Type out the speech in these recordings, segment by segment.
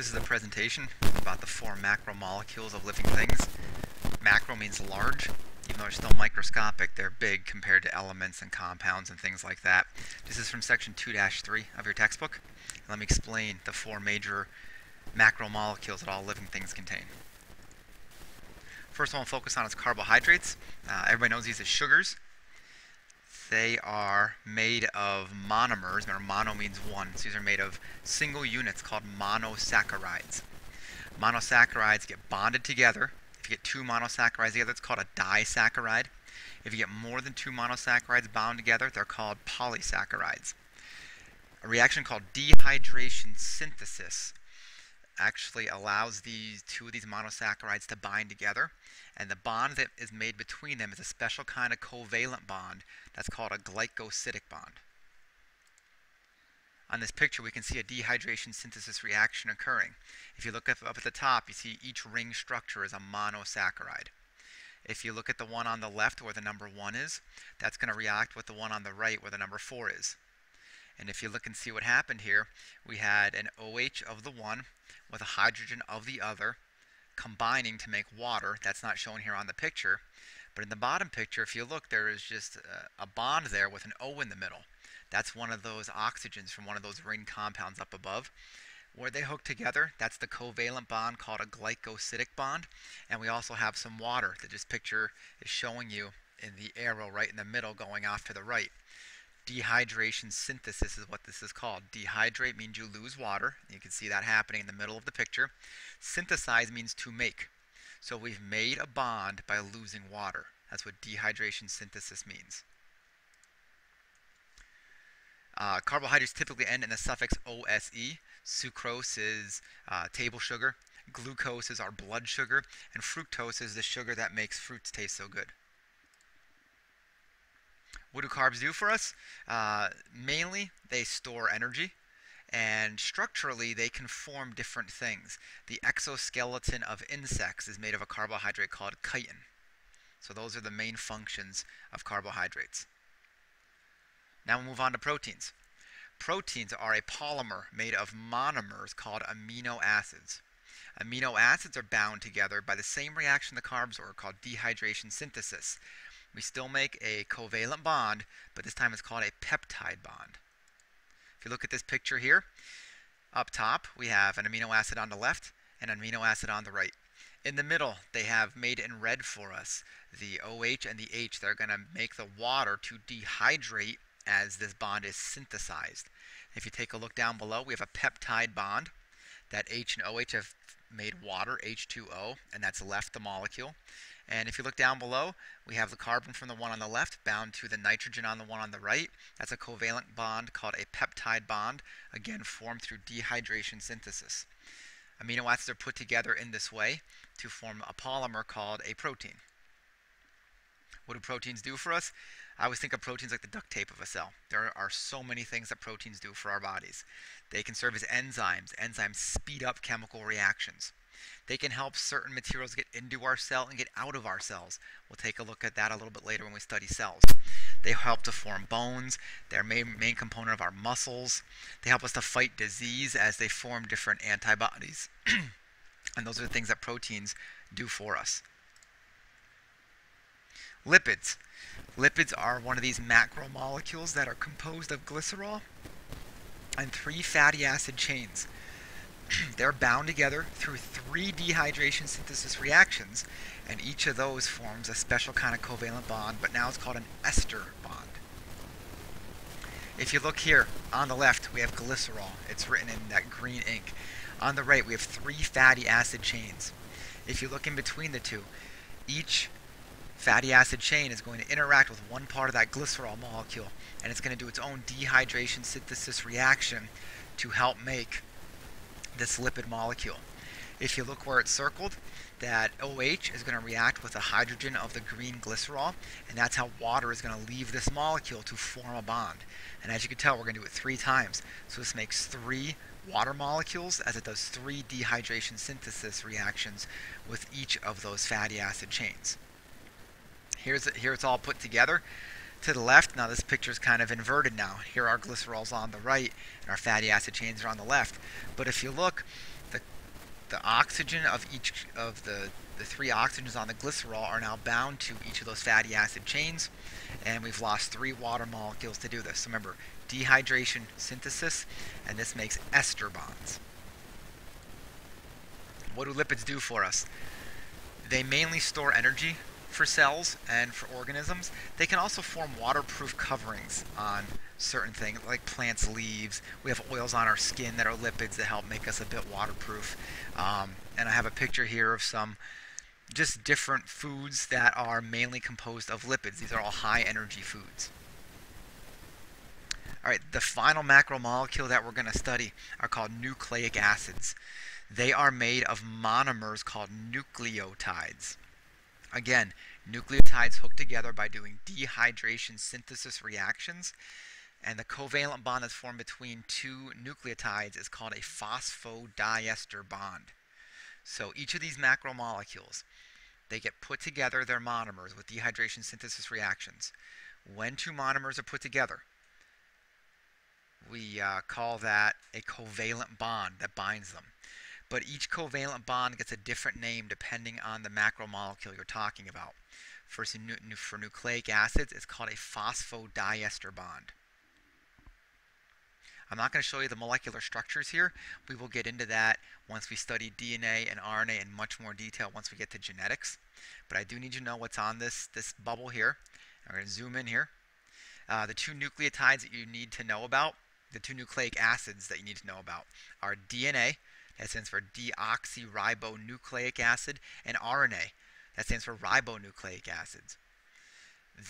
This is a presentation about the four macromolecules of living things. Macro means large. Even though they're still microscopic, they're big compared to elements and compounds and things like that. This is from section 2-3 of your textbook. Let me explain the four major macromolecules that all living things contain. First one we'll focus on is carbohydrates. Uh, everybody knows these as sugars. They are made of monomers. Remember, mono means one. So these are made of single units called monosaccharides. Monosaccharides get bonded together. If you get two monosaccharides together, it's called a disaccharide. If you get more than two monosaccharides bound together, they're called polysaccharides. A reaction called dehydration synthesis actually allows these two of these monosaccharides to bind together and the bond that is made between them is a special kind of covalent bond that's called a glycosidic bond. On this picture we can see a dehydration synthesis reaction occurring. If you look up, up at the top you see each ring structure is a monosaccharide. If you look at the one on the left where the number 1 is, that's going to react with the one on the right where the number 4 is. And if you look and see what happened here, we had an OH of the one with a hydrogen of the other combining to make water. That's not shown here on the picture. But in the bottom picture, if you look, there is just a, bond there with an O in the middle. That's one of those oxygens from one of those ring compounds up above. Where they hook together, that's the covalent bond called a glycosidic bond. And we also have some water that this picture is showing you in the arrow right in the middle going off to the right. Dehydration synthesis is what this is called. Dehydrate means you lose water. You can see that happening in the middle of the picture. Synthesize means to make. So we've made a bond by losing water. That's what dehydration synthesis means. Uh, carbohydrates typically end in the suffix OSE. Sucrose is uh, table sugar. Glucose is our blood sugar. And fructose is the sugar that makes fruits taste so good. What do carbs do for us? Uh, mainly, they store energy, and structurally, they can form different things. The exoskeleton of insects is made of a carbohydrate called chitin. So those are the main functions of carbohydrates. Now we'll move on to proteins. Proteins are a polymer made of monomers called amino acids. Amino acids are bound together by the same reaction the carbs are called dehydration synthesis we still make a covalent bond, but this time it's called a peptide bond. If you look at this picture here, up top we have an amino acid on the left and an amino acid on the right. In the middle, they have made in red for us the OH and the H. They're going to make the water to dehydrate as this bond is synthesized. If you take a look down below, we have a peptide bond. That H and OH have made water, H2O, and that's left the molecule. And if you look down below, we have the carbon from the one on the left bound to the nitrogen on the one on the right. That's a covalent bond called a peptide bond, again formed through dehydration synthesis. Amino acids are put together in this way to form a polymer called a protein. What do proteins do for us? I always think of proteins like the duct tape of a cell. There are so many things that proteins do for our bodies. They can serve as enzymes. Enzymes speed up chemical reactions. They can help certain materials get into our cell and get out of our cells. We'll take a look at that a little bit later when we study cells. They help to form bones. They're main, main component of our muscles. They help us to fight disease as they form different antibodies. and those are the things that proteins do for us. Lipids. Lipids are one of these macromolecules that are composed of glycerol and three fatty acid chains. they're bound together through three dehydration synthesis reactions, and each of those forms a special kind of covalent bond, but now it's called an ester bond. If you look here, on the left, we have glycerol. It's written in that green ink. On the right, we have three fatty acid chains. If you look in between the two, each fatty acid chain is going to interact with one part of that glycerol molecule, and it's going to do its own dehydration synthesis reaction to help make this lipid molecule. If you look where it's circled, that OH is going to react with the hydrogen of the green glycerol, and that's how water is going to leave this molecule to form a bond. And as you can tell, we're going to do it three times. So this makes three water molecules as it does three dehydration synthesis reactions with each of those fatty acid chains. Here's here it's all put together. To the left, now this picture is kind of inverted now. Here our glycerol's on the right and our fatty acid chains are on the left. But if you look, the, the oxygen of each of the, the three oxygens on the glycerol are now bound to each of those fatty acid chains. And we've lost three water molecules to do this. So remember, dehydration, synthesis, and this makes ester bonds. What do lipids do for us? They mainly store energy for cells and for organisms. They can also form waterproof coverings on certain things, like plants' leaves. We have oils on our skin that are lipids that help make us a bit waterproof. Um, and I have a picture here of some just different foods that are mainly composed of lipids. These are all high energy foods. All right, the final macromolecule that we're going to study are called nucleic acids. They are made of monomers called nucleotides. Again, nucleotides hook together by doing dehydration synthesis reactions, and the covalent bond that's formed between two nucleotides is called a phosphodiester bond. So each of these macromolecules, they get put together, their monomers, with dehydration synthesis reactions. When two monomers are put together, we uh, call that a covalent bond that binds them but each covalent bond gets a different name depending on the macromolecule you're talking about. For, for nucleic acids, it's called a phosphodiester bond. I'm not going to show you the molecular structures here. We will get into that once we study DNA and RNA in much more detail once we get to genetics. But I do need you to know what's on this, this bubble here. I'm going to zoom in here. Uh, the two nucleotides that you need to know about, the two nucleic acids that you need to know about, are DNA, that stands for deoxyribonucleic acid, and RNA. That stands for ribonucleic acids.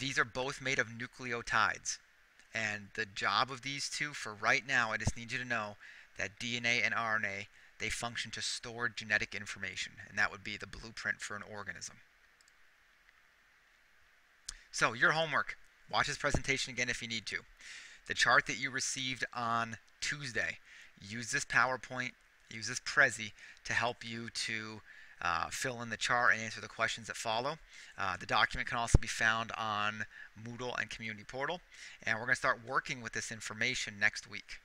These are both made of nucleotides. And the job of these two, for right now, I just need you to know that DNA and RNA, they function to store genetic information. And that would be the blueprint for an organism. So, your homework. Watch this presentation again if you need to. The chart that you received on Tuesday, use this PowerPoint use this Prezi to help you to uh, fill in the chart and answer the questions that follow. Uh, the document can also be found on Moodle and Community Portal. And we're going to start working with this information next week.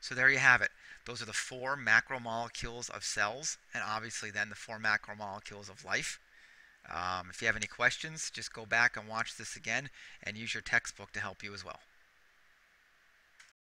So there you have it. Those are the four macromolecules of cells, and obviously then the four macromolecules of life. Um, if you have any questions, just go back and watch this again and use your textbook to help you as well.